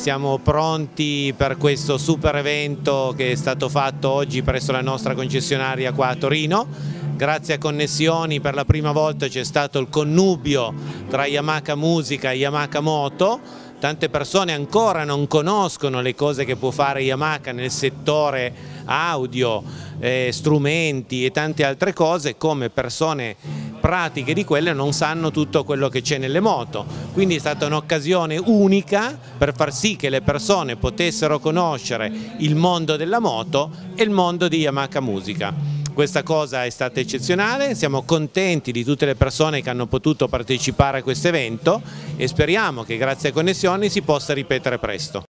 Siamo pronti per questo super evento che è stato fatto oggi presso la nostra concessionaria qua a Torino. Grazie a Connessioni per la prima volta c'è stato il connubio tra Yamaha Musica e Yamaha Moto. Tante persone ancora non conoscono le cose che può fare Yamaha nel settore audio, eh, strumenti e tante altre cose come persone pratiche di quelle non sanno tutto quello che c'è nelle moto, quindi è stata un'occasione unica per far sì che le persone potessero conoscere il mondo della moto e il mondo di Yamaha Musica. Questa cosa è stata eccezionale, siamo contenti di tutte le persone che hanno potuto partecipare a questo evento e speriamo che grazie a Connessioni si possa ripetere presto.